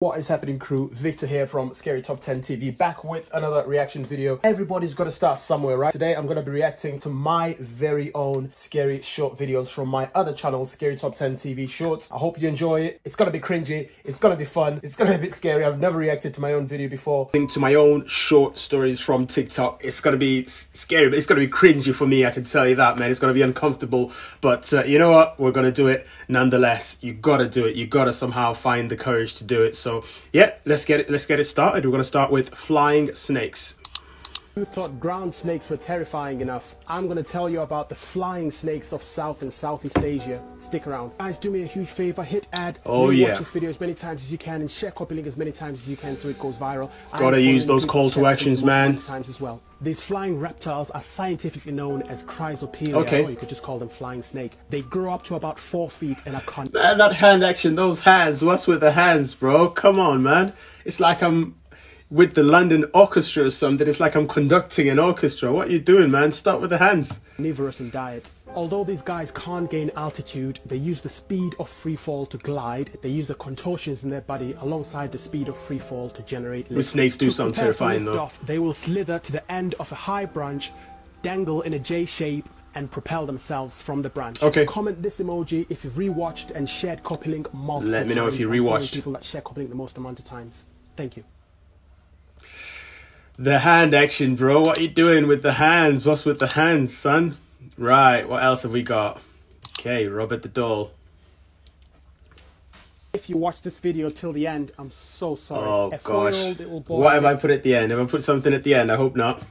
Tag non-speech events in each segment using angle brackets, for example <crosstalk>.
What is happening crew? Victor here from Scary Top 10 TV back with another reaction video. Everybody's got to start somewhere, right? Today I'm going to be reacting to my very own scary short videos from my other channel, Scary Top 10 TV Shorts. I hope you enjoy it. It's going to be cringy. It's going to be fun. It's going to be a bit scary. I've never reacted to my own video before. To my own short stories from TikTok. It's going to be scary, but it's going to be cringy for me. I can tell you that, man. It's going to be uncomfortable. But uh, you know what? We're going to do it nonetheless. You got to do it. You got to somehow find the courage to do it. So so yeah, let's get it. Let's get it started. We're gonna start with flying snakes. You thought ground snakes were terrifying enough. I'm going to tell you about the flying snakes of South and Southeast Asia. Stick around. Guys, do me a huge favor. Hit add. Oh, yeah. Watch this video as many times as you can and share copy link as many times as you can so it goes viral. Gotta use those call to actions, man. Times as well. These flying reptiles are scientifically known as Chrysopelea, okay. or you could just call them flying snake. They grow up to about four feet and are con- Man, that hand action, those hands. What's with the hands, bro? Come on, man. It's like I'm with the London Orchestra or something. It's like I'm conducting an orchestra. What are you doing, man? Start with the hands. Carnivorous in diet. Although these guys can't gain altitude, they use the speed of free fall to glide. They use the contortions in their body alongside the speed of free fall to generate lift. snakes do to sound terrifying though. Off, they will slither to the end of a high branch, dangle in a J shape, and propel themselves from the branch. Okay. Comment this emoji if you've rewatched and shared Copylink multiple times. Let me know if you rewatched. People that share Copylink the most amount of times. Thank you. The hand action, bro. What are you doing with the hands? What's with the hands, son? Right, what else have we got? Okay, Robert the Doll. If you watch this video till the end, I'm so sorry. Oh, gosh. What have I put at the end? Have I put something at the end? I hope not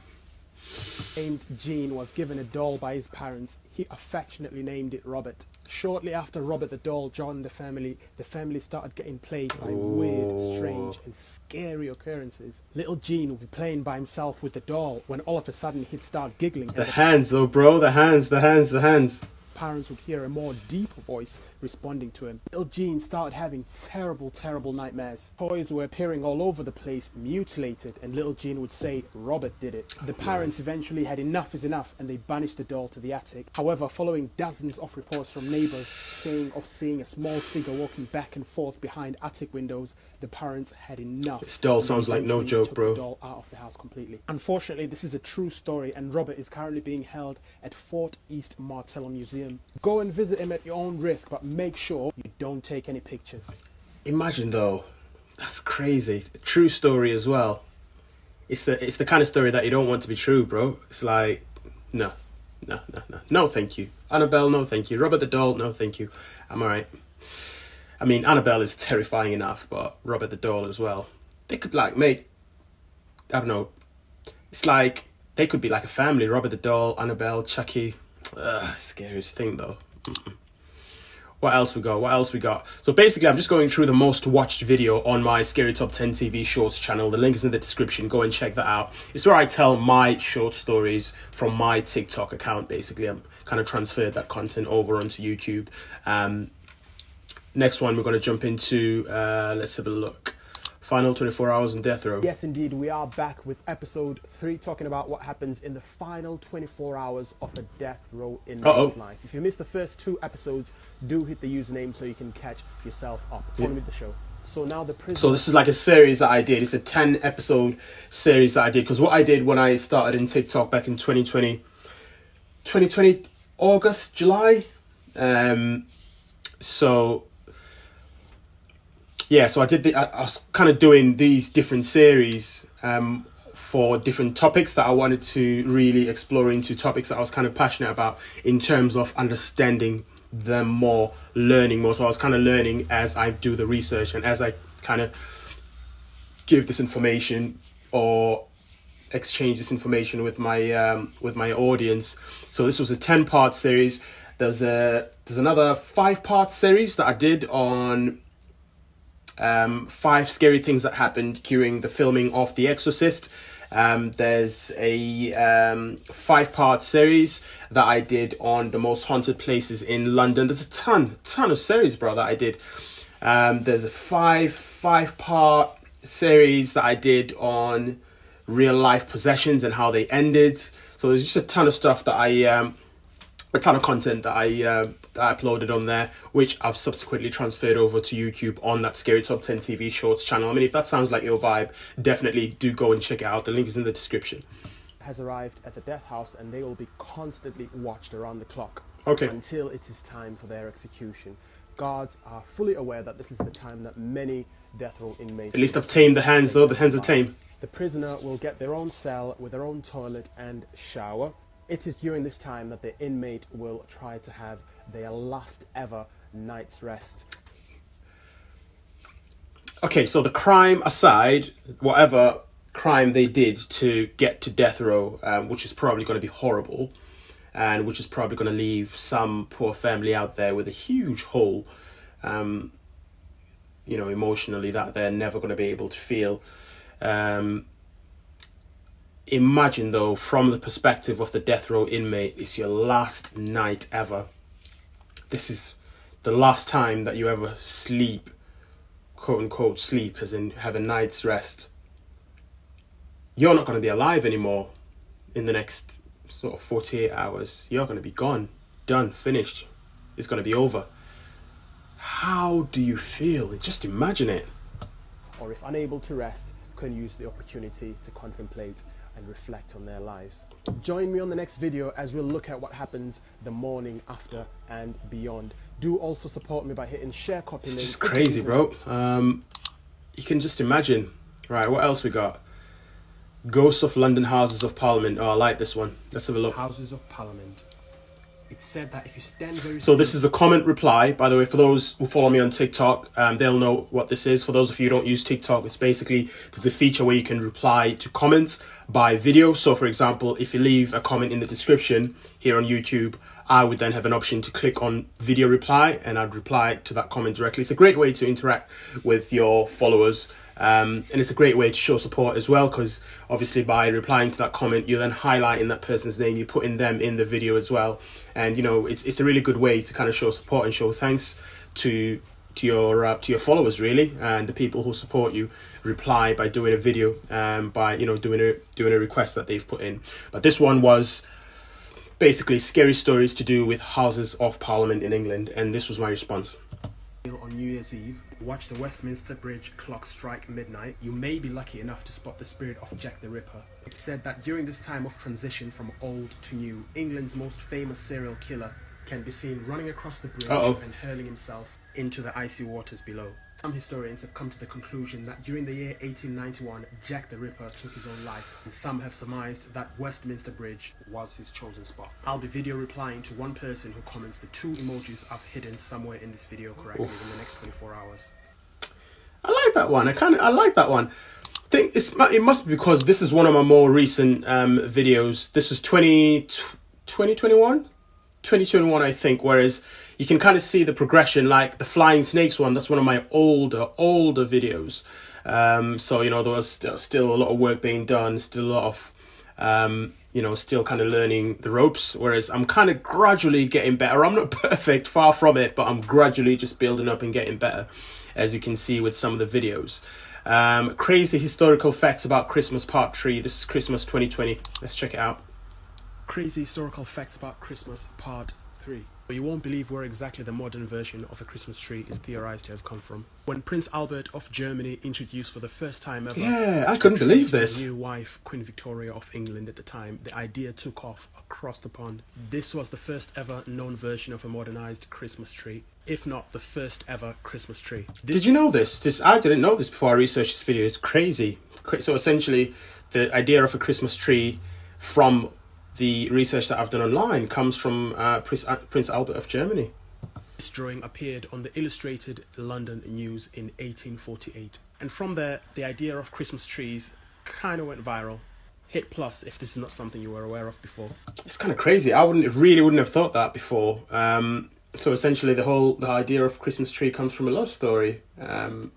named Gene was given a doll by his parents, he affectionately named it Robert. Shortly after Robert the doll joined the family, the family started getting plagued by weird, strange, and scary occurrences. Little Gene would be playing by himself with the doll when all of a sudden he'd start giggling. The hands, though, bro, the hands, the hands, the hands parents would hear a more deeper voice responding to him. Little Gene started having terrible, terrible nightmares. Toys were appearing all over the place, mutilated, and little Gene would say Robert did it. The parents eventually had enough is enough and they banished the doll to the attic. However, following dozens of reports from neighbors saying of seeing a small figure walking back and forth behind attic windows, the parents had enough. This doll sounds like no joke, bro. The doll out of the house completely. Unfortunately, this is a true story and Robert is currently being held at Fort East Martello Museum Go and visit him at your own risk, but make sure you don't take any pictures. Imagine though, that's crazy. True story as well. It's the it's the kind of story that you don't want to be true, bro. It's like, no, no, no, no, no, thank you. Annabelle, no, thank you. Robert the Doll, no, thank you. I'm alright. I mean, Annabelle is terrifying enough, but Robert the Doll as well. They could like make, I don't know. It's like they could be like a family. Robert the Doll, Annabelle, Chucky, Ugh, scariest thing though. What else we got? What else we got? So basically, I'm just going through the most watched video on my Scary Top 10 TV Shorts channel. The link is in the description. Go and check that out. It's where I tell my short stories from my TikTok account. Basically, I'm kind of transferred that content over onto YouTube. Um, next one, we're going to jump into. Uh, let's have a look. Final 24 hours on death row. Yes, indeed. We are back with episode three, talking about what happens in the final 24 hours of a death row in uh -oh. life. If you missed the first two episodes, do hit the username so you can catch yourself up. On with the show. So now the prison. So this is like a series that I did. It's a 10 episode series that I did because what I did when I started in TikTok back in 2020, 2020 August, July. Um, so yeah, so I did the, I, I was kind of doing these different series um, for different topics that I wanted to really explore into topics that I was kind of passionate about in terms of understanding them more, learning more. So I was kind of learning as I do the research and as I kind of give this information or exchange this information with my um, with my audience. So this was a ten part series. There's a there's another five part series that I did on um, five scary things that happened during the filming of The Exorcist. Um, there's a um, five part series that I did on the most haunted places in London. There's a ton, ton of series, bro, that I did. Um, there's a five five part series that I did on real life possessions and how they ended. So there's just a ton of stuff that I, um, a ton of content that I uh, that I uploaded on there, which I've subsequently transferred over to YouTube on that Scary Top 10 TV Shorts channel. I mean, if that sounds like your vibe, definitely do go and check it out. The link is in the description. Has arrived at the death house and they will be constantly watched around the clock. Okay. Until it is time for their execution. Guards are fully aware that this is the time that many death row inmates. At least I've tamed the hands though, the hands are tame. The prisoner will get their own cell with their own toilet and shower. It is during this time that the inmate will try to have their last ever night's rest. Okay, so the crime aside, whatever crime they did to get to death row, um, which is probably going to be horrible, and which is probably going to leave some poor family out there with a huge hole, um, you know, emotionally that they're never going to be able to feel. Um, imagine though, from the perspective of the death row inmate, it's your last night ever. This is the last time that you ever sleep, quote unquote, sleep, as in have a night's rest. You're not going to be alive anymore in the next sort of 48 hours. You're going to be gone, done, finished. It's going to be over. How do you feel? Just imagine it. Or if unable to rest, can use the opportunity to contemplate and reflect on their lives. Join me on the next video as we'll look at what happens the morning after and beyond. Do also support me by hitting share, copy, It's link. just crazy, bro. Um, you can just imagine. Right, what else we got? Ghosts of London Houses of Parliament. Oh, I like this one. Let's have a look. Houses of Parliament. It's said that if you stand very So this is a comment reply, by the way, for those who follow me on TikTok, um, they'll know what this is. For those of you who don't use TikTok, it's basically, there's a feature where you can reply to comments by video. So for example, if you leave a comment in the description here on YouTube, I would then have an option to click on video reply and I'd reply to that comment directly. It's a great way to interact with your followers. Um, and it's a great way to show support as well because obviously by replying to that comment you're then highlighting that person's name you're putting them in the video as well. And you know it's, it's a really good way to kind of show support and show thanks to to your uh, to your followers really and the people who support you reply by doing a video um, by you know doing a doing a request that they've put in. But this one was basically scary stories to do with houses of parliament in england and this was my response. On New Year's Eve, watch the Westminster Bridge clock strike midnight, you may be lucky enough to spot the spirit of Jack the Ripper. It's said that during this time of transition from old to new, England's most famous serial killer can be seen running across the bridge Uh-oh. and hurling himself into the icy waters below. Some historians have come to the conclusion that during the year 1891, Jack the Ripper took his own life, and some have surmised that Westminster Bridge was his chosen spot. I'll be video replying to one person who comments the two emojis I've hidden somewhere in this video correctly in the next 24 hours. I like that one. I kind of I like that one. I think it's it must be because this is one of my more recent um, videos. This is 20, 2021? 2021 I think. Whereas you can kind of see the progression, like the flying snakes one. That's one of my older older videos. Um, so you know there was still, a lot of work being done. Still a lot of um, you know, still kind of learning the ropes. Whereas I'm kind of gradually getting better. I'm not <laughs> perfect, far from it, but I'm gradually just building up and getting better, as you can see with some of the videos. Um, crazy historical facts about Christmas Part 3. This is Christmas 2020. Let's check it out. Crazy historical facts about Christmas Part 3. You won't believe where exactly the modern version of a Christmas tree is theorized to have come from. When Prince Albert of Germany introduced for the first time ever Yeah, I couldn't believe his this. new wife, Queen Victoria of England at the time, the idea took off across the pond. This was the first ever known version of a modernized Christmas tree, if not the first ever Christmas tree. This Did you know this? This I didn't know this before I researched this video. It's crazy. So essentially, the idea of a Christmas tree from the research that I've done online comes from uh, Prince, uh, Prince Albert of Germany. This drawing appeared on the Illustrated London News in 1848. And from there, the idea of Christmas trees kind of went viral. Hit plus if this is not something you were aware of before. It's kind of crazy. I wouldn't really wouldn't have thought that before. Um, so essentially, the whole the idea of Christmas tree comes from a love story. Um,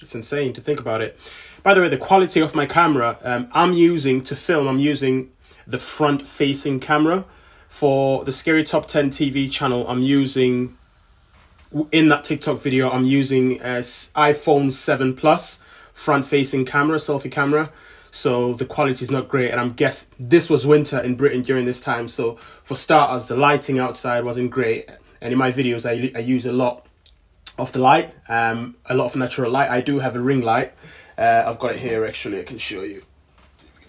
it's insane to think about it. By the way, the quality of my camera um, I'm using to film, I'm using the front facing camera for the Scary Top 10 TV channel. I'm using in that TikTok video, I'm using a s- iPhone 7 Plus front facing camera, selfie camera. So the quality is not great, and I'm guess this was winter in Britain during this time. So for starters, the lighting outside wasn't great, and in my videos I, I use a lot of the light, um, a lot of natural light. I do have a ring light. Uh, I've got it here actually. I can show you.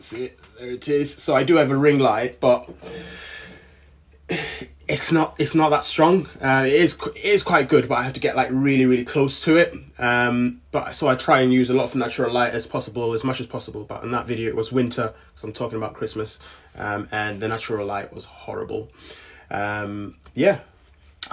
See it. There it is. So I do have a ring light, but it's not it's not that strong. Uh, it is it is quite good, but I have to get like really really close to it. Um, but so I try and use a lot of natural light as possible, as much as possible. But in that video, it was winter, so I'm talking about Christmas, um, and the natural light was horrible. Um, yeah,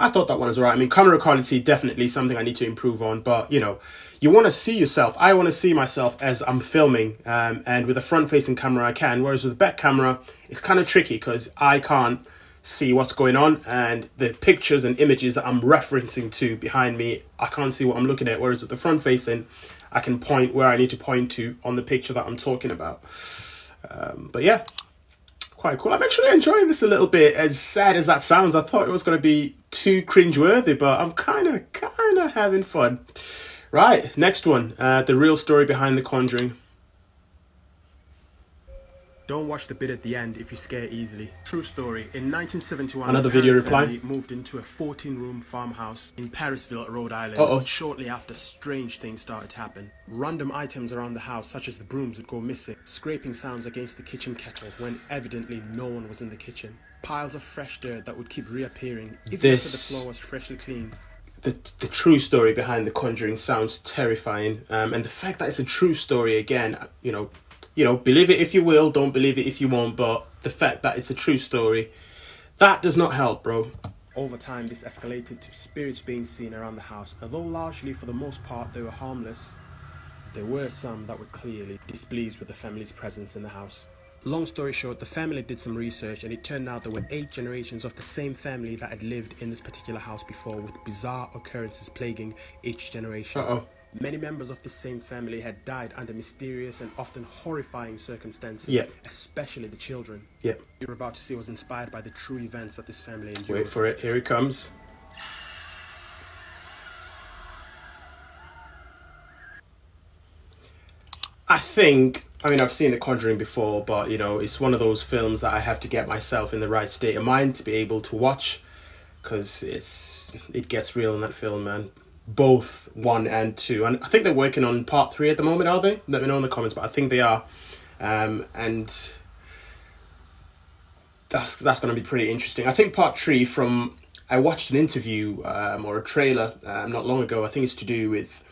I thought that one was right. I mean, camera quality definitely something I need to improve on, but you know, you want to see yourself. I want to see myself as I'm filming, um, and with a front-facing camera, I can. Whereas with a back camera, it's kind of tricky because I can't see what's going on and the pictures and images that I'm referencing to behind me, I can't see what I'm looking at. Whereas with the front facing, I can point where I need to point to on the picture that I'm talking about. Um, but yeah, quite cool. I'm actually enjoying this a little bit. As sad as that sounds, I thought it was going to be too cringeworthy, but I'm kind of, kind of having fun. Right, next one. Uh, the real story behind The Conjuring. Don't watch the bit at the end if you scare easily. True story. In 1971, another video reply moved into a 14-room farmhouse in Harrisville, Rhode Island. Uh oh. Shortly after, strange things started to happen. Random items around the house, such as the brooms, would go missing. Scraping sounds against the kitchen kettle when evidently no one was in the kitchen. Piles of fresh dirt that would keep reappearing even this... after the floor was freshly cleaned the, the true story behind The Conjuring sounds terrifying. Um, and the fact that it's a true story, again, you know, you know, believe it if you will, don't believe it if you won't, but the fact that it's a true story, that does not help, bro. Over time, this escalated to spirits being seen around the house. Although largely, for the most part, they were harmless, there were some that were clearly displeased with the family's presence in the house. Long story short, the family did some research and it turned out there were eight generations of the same family that had lived in this particular house before with bizarre occurrences plaguing each generation. Uh-oh. Many members of the same family had died under mysterious and often horrifying circumstances, yeah. especially the children. Yeah. You're about to see was inspired by the true events that this family endured. Wait for it, here it comes. I think, I mean, I've seen The Conjuring before, but you know, it's one of those films that I have to get myself in the right state of mind to be able to watch because it's it gets real in that film, man both one and two, and I think they're working on part three at the moment. Are they? Let me know in the comments. But I think they are, um, and that's that's going to be pretty interesting. I think part three from I watched an interview um, or a trailer um, not long ago. I think it's to do with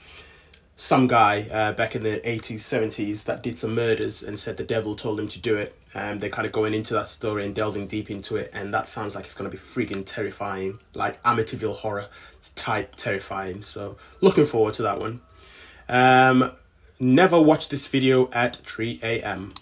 some guy uh, back in the 80s 70s that did some murders and said the devil told him to do it. And they're kind of going into that story and delving deep into it and that sounds like it's going to be freaking terrifying. Like amityville horror type terrifying. So looking forward to that one. Um never watch this video at 3 a.m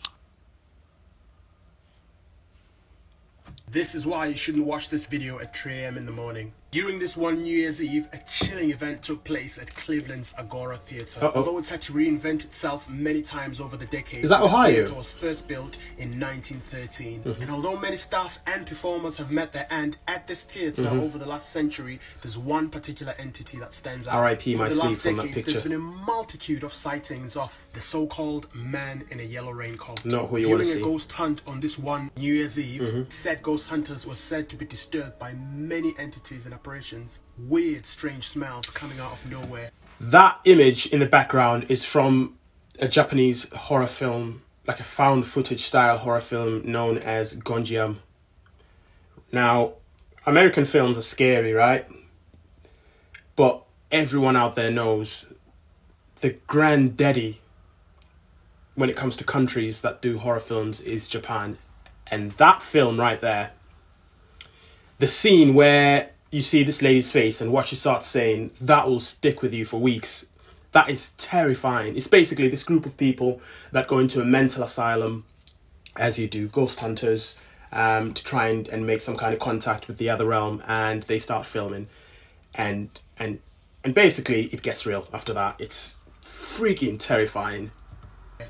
this is why you shouldn't watch this video at 3 a.m in the morning during this one New Year's Eve, a chilling event took place at Cleveland's Agora Theatre. Uh -oh. Although it's had to reinvent itself many times over the decades, is that Ohio? It was first built in 1913. Mm -hmm. And although many staff and performers have met their end at this theatre mm -hmm. over the last century, there's one particular entity that stands out. R.I.P. my from that picture. There's been a multitude of sightings of the so-called man in a yellow raincoat. Not who you During to see. a ghost hunt on this one New Year's Eve, mm -hmm. said ghost hunters were said to be disturbed by many entities and apparitions. Weird, strange smells coming out of nowhere. That image in the background is from a Japanese horror film, like a found footage style horror film known as Gonjiam. Now, American films are scary, right? But everyone out there knows the granddaddy when it comes to countries that do horror films is Japan. And that film right there, the scene where you see this lady's face and what she starts saying, that will stick with you for weeks. That is terrifying. It's basically this group of people that go into a mental asylum, as you do, ghost hunters, um, to try and, and make some kind of contact with the other realm, and they start filming, and and and basically it gets real after that. It's freaking terrifying.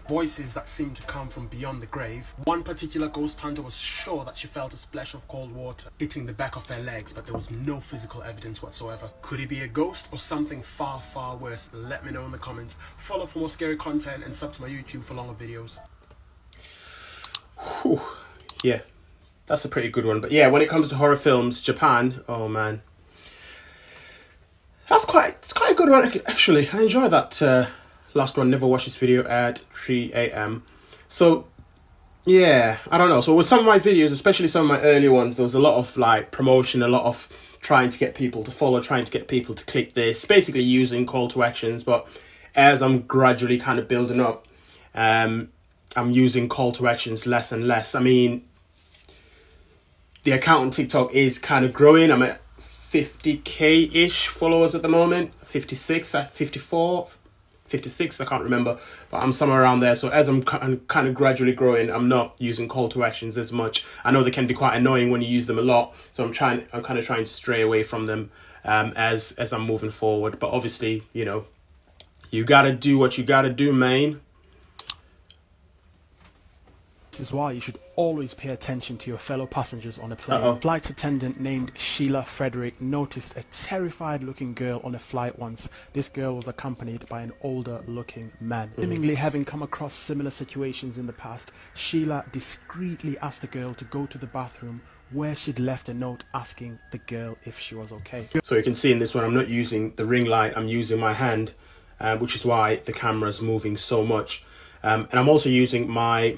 Voices that seemed to come from beyond the grave. One particular ghost hunter was sure that she felt a splash of cold water hitting the back of her legs, but there was no physical evidence whatsoever. Could it be a ghost or something far, far worse? Let me know in the comments. Follow for more scary content and sub to my YouTube for longer videos. Whew. Yeah, that's a pretty good one. But yeah, when it comes to horror films, Japan, oh man. That's quite it's quite a good one actually. I enjoy that uh, last one. Never watch this video at three a.m. So yeah, I don't know. So with some of my videos, especially some of my early ones, there was a lot of like promotion, a lot of trying to get people to follow, trying to get people to click this, basically using call to actions. But as I'm gradually kind of building up, um, I'm using call to actions less and less. I mean, the account on TikTok is kind of growing. I'm at 50k ish followers at the moment, 56, uh, 54, 56, I can't remember, but I'm somewhere around there. So as I'm kind of gradually growing, I'm not using call to actions as much. I know they can be quite annoying when you use them a lot, so I'm trying, I'm kind of trying to stray away from them um, as as I'm moving forward. But obviously, you know, you gotta do what you gotta do, man. This is why you should always pay attention to your fellow passengers on a plane. Uh -oh. Flight attendant named Sheila Frederick noticed a terrified looking girl on a flight once. This girl was accompanied by an older looking man. Mm. Seemingly having come across similar situations in the past, Sheila discreetly asked the girl to go to the bathroom where she'd left a note asking the girl if she was okay. So you can see in this one I'm not using the ring light, I'm using my hand, uh, which is why the camera's moving so much. Um, and I'm also using my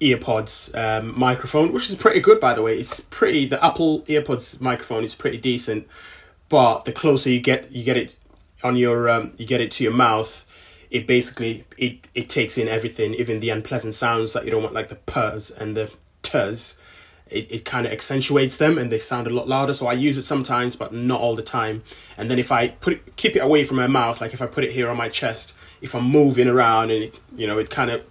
earpods um, microphone, which is pretty good by the way. It's pretty the Apple earpods microphone is pretty decent, but the closer you get you get it on your um, you get it to your mouth, it basically it it takes in everything, even the unpleasant sounds that you don't want, like the purrs and the turs. It, it kind of accentuates them and they sound a lot louder. So I use it sometimes, but not all the time. And then if I put it, keep it away from my mouth, like if I put it here on my chest, if I'm moving around and it, you know, it kind of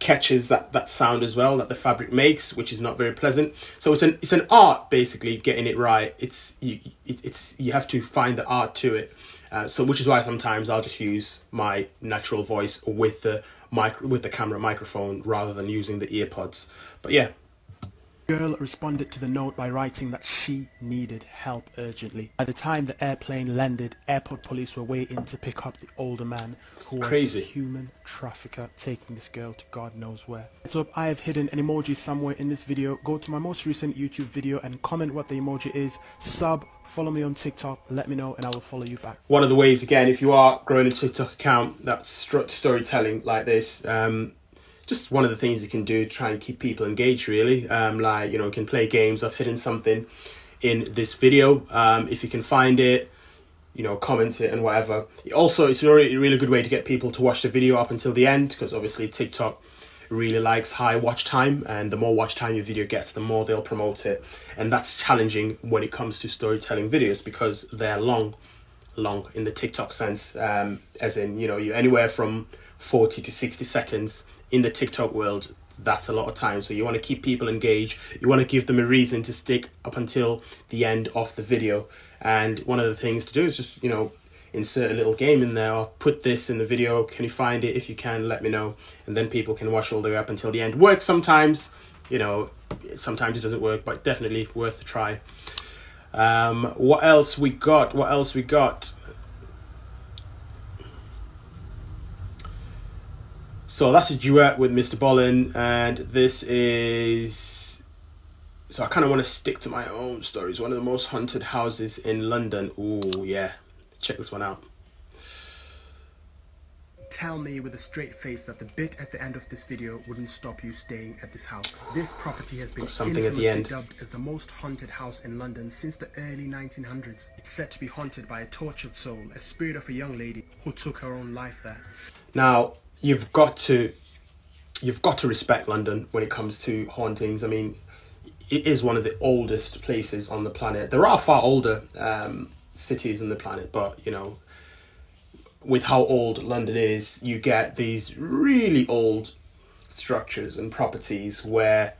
catches that that sound as well that the fabric makes which is not very pleasant. So it's an it's an art basically getting it right. It's you it, it's you have to find the art to it. Uh, so which is why sometimes I'll just use my natural voice with the mic with the camera microphone rather than using the earpods. But yeah girl responded to the note by writing that she needed help urgently. By the time the airplane landed, airport police were waiting to pick up the older man who was Crazy. a human trafficker taking this girl to God knows where. So I have hidden an emoji somewhere in this video. Go to my most recent YouTube video and comment what the emoji is. Sub, follow me on TikTok, let me know and I will follow you back. One of the ways, again, if you are growing a TikTok account that's storytelling like this, um, just one of the things you can do to try and keep people engaged really. Um, like you know you can play games. I've hidden something in this video. Um, if you can find it you know comment it and whatever. Also it's a really, really good way to get people to watch the video up until the end because obviously tiktok really likes high watch time and the more watch time your video gets the more they'll promote it. And that's challenging when it comes to storytelling videos because they're long long in the tiktok sense. Um, as in you know you're anywhere from 40 to 60 seconds in the TikTok world, that's a lot of time. So you want to keep people engaged. You want to give them a reason to stick up until the end of the video. And one of the things to do is just, you know, insert a little game in there or put this in the video. Can you find it? If you can, let me know. And then people can watch all the way up until the end. Works sometimes, you know, sometimes it doesn't work, but definitely worth a try. Um, what else we got? What else we got? So that's a duet with Mr. Ballen, and this is. So I kind of want to stick to my own stories. One of the most haunted houses in London. Oh yeah, check this one out. Tell me with a straight face that the bit at the end of this video wouldn't stop you staying at this house. This property has been something at the end. dubbed as the most haunted house in London since the early 1900s. It's said to be haunted by a tortured soul, a spirit of a young lady who took her own life there. Now, you've got to you've got to respect London when it comes to hauntings. I mean, it is one of the oldest places on the planet. There are far older um, cities on the planet, but you know, with how old London is, you get these really old structures and properties where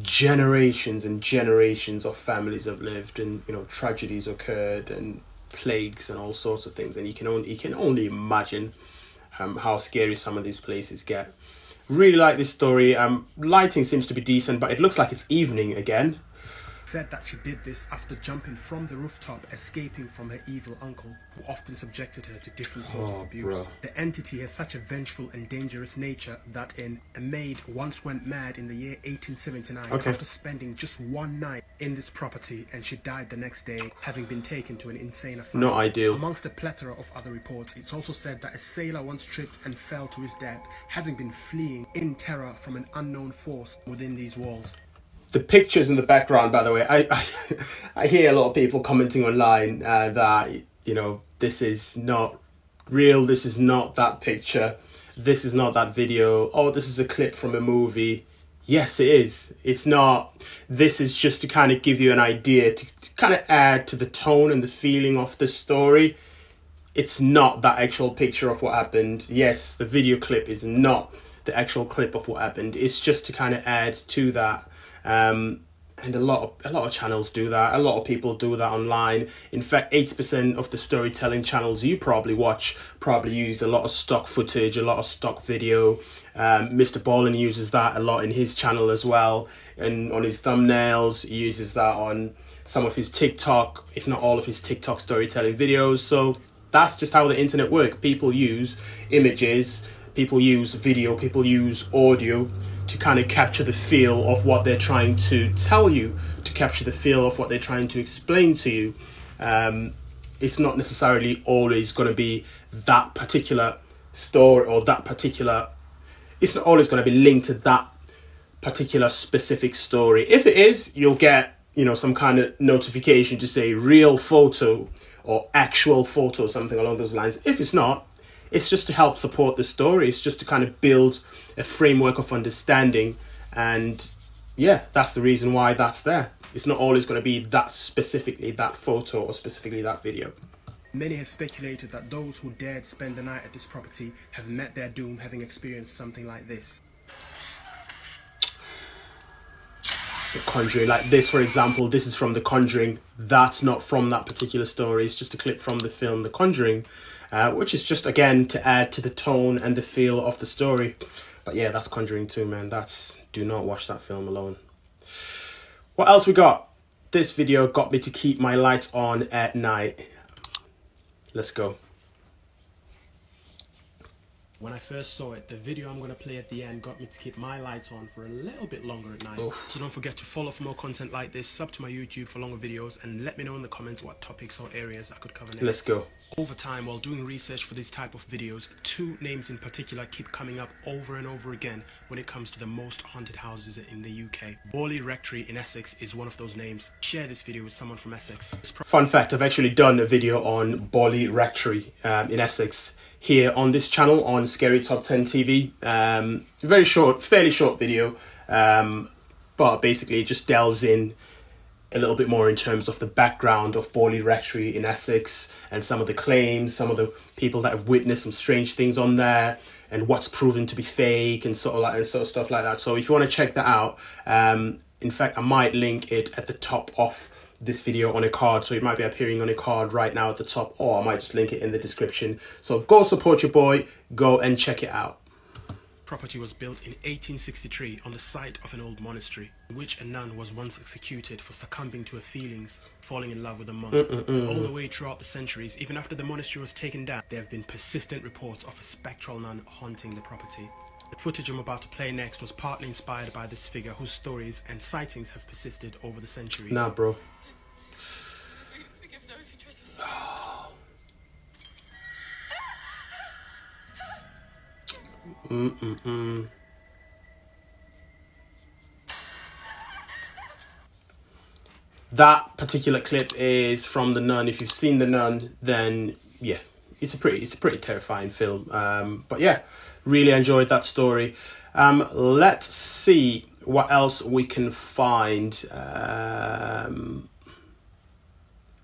generations and generations of families have lived and you know tragedies occurred and plagues and all sorts of things and you can only you can only imagine um, how scary some of these places get. Really like this story. Um, lighting seems to be decent, but it looks like it's evening again. Said that she did this after jumping from the rooftop, escaping from her evil uncle, who often subjected her to different sorts Oh, of abuse. The entity has such a vengeful and dangerous nature that in a maid once went mad in the year 1879 Okay. after spending just one night in this property and she died the next day having been taken to an insane asylum. Not ideal. Amongst a plethora of other reports, it's also said that a sailor once tripped and fell to his death, having been fleeing in terror from an unknown force within these walls. The pictures in the background by the way i i, <laughs> I hear a lot of people commenting online uh, that you know this is not real this is not that picture this is not that video oh this is a clip from a movie yes it is it's not this is just to kind of give you an idea to, to kind of add to the tone and the feeling of the story it's not that actual picture of what happened. Yes, the video clip is not the actual clip of what happened. It's just to kind of add to that. Um, and a lot of a lot of channels do that. A lot of people do that online. In fact, eighty percent of the storytelling channels you probably watch probably use a lot of stock footage, a lot of stock video. Um, Mr. Ballen uses that a lot in his channel as well, and on his thumbnails, he uses that on some of his TikTok, if not all of his TikTok storytelling videos. So that's just how the internet works. People use images, people use video, people use audio to kind of capture the feel of what they're trying to tell you, to capture the feel of what they're trying to explain to you. Um, it's not necessarily always going to be that particular story or that particular. It's not always going to be linked to that particular specific story. If it is, you'll get you know some kind of notification to say real photo or actual photo, or something along those lines. If it's not, it's just to help support the story. It's just to kind of build a framework of understanding, and yeah, that's the reason why that's there. It's not always going to be that specifically that photo or specifically that video. Many have speculated that those who dared spend the night at this property have met their doom having experienced something like this. The Conjuring, like this, for example, this is from The Conjuring. That's not from that particular story. It's just a clip from the film The Conjuring, uh, which is just again to add to the tone and the feel of the story. But yeah, that's Conjuring too, man. That's do not watch that film alone. What else we got? This video got me to keep my lights on at night. Let's go. When I first saw it, the video I'm going to play at the end got me to keep my lights on for a little bit longer at night. So don't forget to follow for more content like this, sub to my YouTube for longer videos, and let me know in the comments what topics or areas I could cover next. Let's go. Over time, while doing research for these type of videos, two names in particular keep coming up over and over again when it comes to the most haunted houses in the UK. Borley Rectory in Essex is one of those names. Share this video with someone from Essex. Fun fact, I've actually done a video on Borley Rectory um, in Essex here on this channel on Scary Top 10 TV. Um, very short, fairly short video, um, but basically it just delves in a little bit more in terms of the background of Borley Rectory in Essex and some of the claims, some of the people that have witnessed some strange things on there and what's proven to be fake and sort of like and sort of stuff like that. So if you want to check that out, um, in fact, I might link it at the top of this video on a card, so it might be appearing on a card right now at the top, or I might just link it in the description. So go support your boy, go and check it out. property was built in 1863 on the site of an old monastery, in which a nun was once executed for succumbing to her feelings, falling in love with a monk. All the way throughout the centuries, even after the monastery was taken down, there have been persistent reports of a spectral nun haunting the property. The footage I'm about to play next was partly inspired by this figure whose stories and sightings have persisted over the centuries. Nah, bro. Who trespass. Mm-mm-mm. That particular clip is from The Nun. If you've seen The Nun, then yeah, it's a pretty it's a pretty terrifying film. Um, but yeah, really enjoyed that story. Um, let's see what else we can find. Um,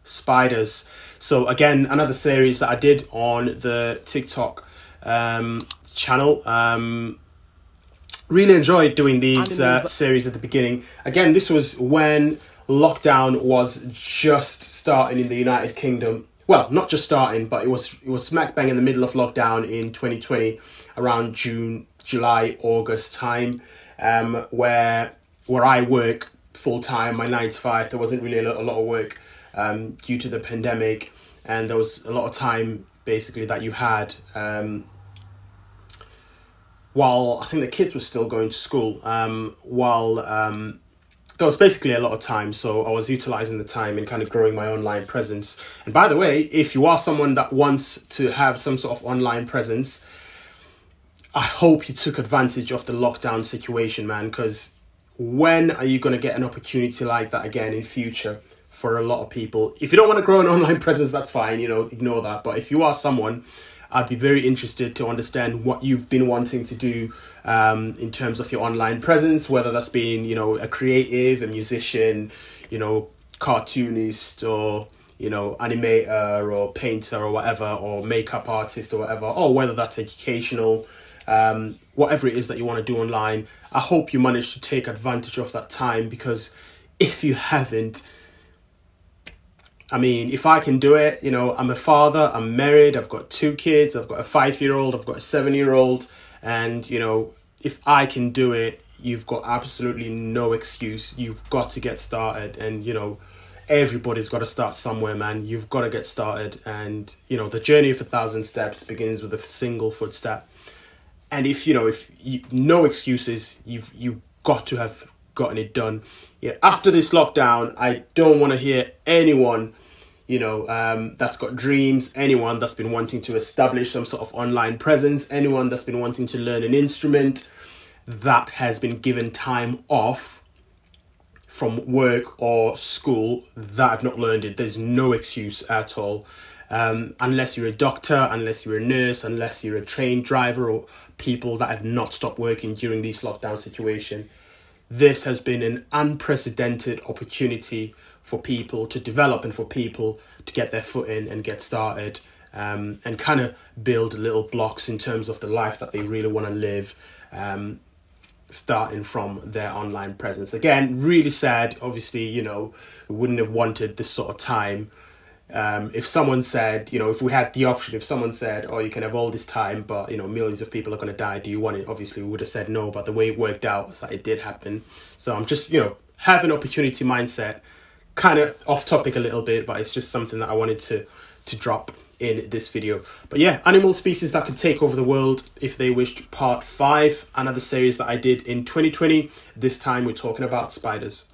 spiders. So again, another series that I did on the TikTok um, channel. Um, really enjoyed doing these uh, series at the beginning. Again, this was when lockdown was just starting in the United Kingdom. Well, not just starting, but it was it was smack bang in the middle of lockdown in 2020, around June, July, August time, um, where where I work full time, my nine to five. There wasn't really a lot, a lot of work um, due to the pandemic, and there was a lot of time basically that you had. Um, while I think the kids were still going to school, um, while um, there was basically a lot of time, so I was utilizing the time and kind of growing my online presence. And by the way, if you are someone that wants to have some sort of online presence, I hope you took advantage of the lockdown situation, man, because when are you going to get an opportunity like that again in future for a lot of people? If you don't want to grow an <laughs> online presence, that's fine, you know, ignore that. But if you are someone I'd be very interested to understand what you've been wanting to do um, in terms of your online presence, whether that's being, you know, a creative, a musician, you know, cartoonist or, you know, animator or painter or whatever, or makeup artist or whatever, or whether that's educational, um, whatever it is that you want to do online. I hope you manage to take advantage of that time because if you haven't, I mean, if I can do it, you know, I'm a father, I'm married, I've got two kids, I've got a five year old, I've got a seven year old, and, you know, if I can do it, you've got absolutely no excuse. You've got to get started, and, you know, everybody's got to start somewhere, man. You've got to get started, and, you know, the journey of a thousand steps begins with a single footstep. And if, you know, if you, no excuses, you've, you've got to have gotten it done. Yeah, after this lockdown, I don't want to hear anyone, you know, um, that's got dreams, anyone that's been wanting to establish some sort of online presence, anyone that's been wanting to learn an instrument that has been given time off from work or school that I've not learned it. There's no excuse at all. Um, unless you're a doctor, unless you're a nurse, unless you're a train driver or people that have not stopped working during this lockdown situation this has been an unprecedented opportunity for people to develop and for people to get their foot in and get started um, and kind of build little blocks in terms of the life that they really want to live um, starting from their online presence. Again really sad obviously you know wouldn't have wanted this sort of time um, if someone said, you know, if we had the option, if someone said, oh, you can have all this time, but, you know, millions of people are going to die, do you want it? Obviously, we would have said no, but the way it worked out was that it did happen. So I'm just, you know, have an opportunity mindset, kind of off topic a little bit, but it's just something that I wanted to, to drop in this video. But yeah, animal species that could take over the world if they wished, part five, another series that I did in 2020. This time we're talking about spiders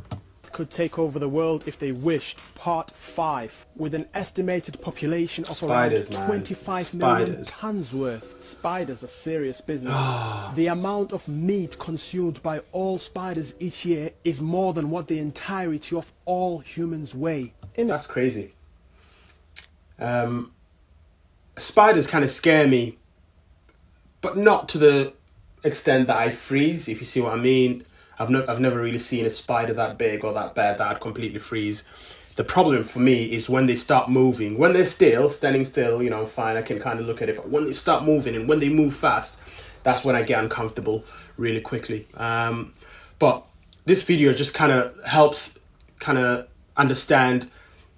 could take over the world if they wished. Part 5. With an estimated population of Spiders, around man. 25 million Spiders. tons worth. Spiders are serious business. the amount of meat consumed by all spiders each year is more than what the entirety of all humans weigh. In That's crazy. Um, spiders kind of scare me, but not to the extent that I freeze, if you see what I mean. I've, no, I've never really seen a spider that big or that bad that I'd completely freeze. The problem for me is when they start moving. When they're still, standing still, you know, fine, I can kind of look at it. But when they start moving and when they move fast, that's when I get uncomfortable really quickly. Um, but this video just kind of helps kind of understand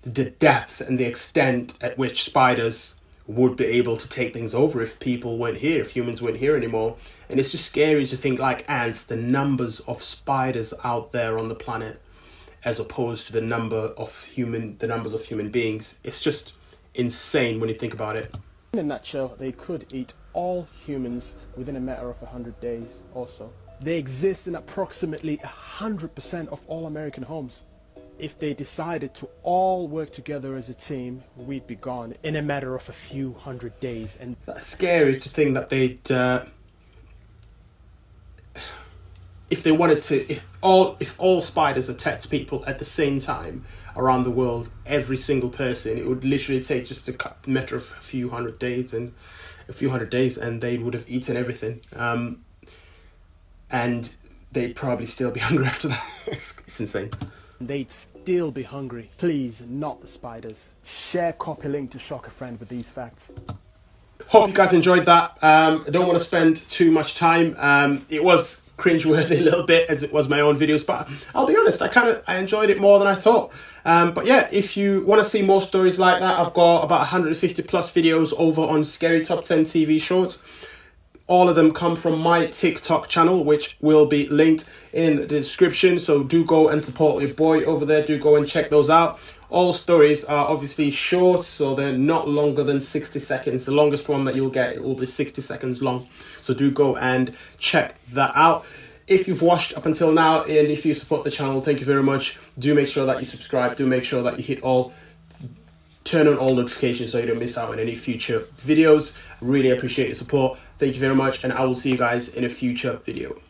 the depth and the extent at which spiders would be able to take things over if people weren't here, if humans weren't here anymore. And it's just scary to think, like ants, the numbers of spiders out there on the planet, as opposed to the number of human, the numbers of human beings. It's just insane when you think about it. In a nutshell, they could eat all humans within a matter of 100 days or so. They exist in approximately 100% of all American homes. If they decided to all work together as a team, we'd be gone in a matter of a few hundred days. And That's scary to think that they'd, uh, if they wanted to, if all if all spiders attacked people at the same time around the world, every single person, it would literally take just a matter of a few hundred days and a few hundred days, and they would have eaten everything. Um, and they'd probably still be <laughs> hungry after that. it's, it's insane. They'd still be hungry. Please, not the spiders. Share copy link to shock a friend with these facts. Hope you guys enjoyed that. Um, I don't want to spend too much time. Um, it was cringeworthy <laughs> a little bit as it was my own videos, but I'll be honest, I kind of I enjoyed it more than I thought. Um, but yeah, if you want to see more stories like that, I've got about 150 plus videos over on Scary Top 10 TV Shorts. All of them come from my TikTok channel, which will be linked in the description. So do go and support your boy over there. Do go and check those out. All stories are obviously short, so they're not longer than 60 seconds. The longest one that you'll get will be 60 seconds long. So do go and check that out. If you've watched up until now and if you support the channel, thank you very much. Do make sure that you subscribe. Do make sure that you hit all turn on all notifications so you don't miss out on any future videos. Really appreciate your support. Thank you very much, and I will see you guys in a future video.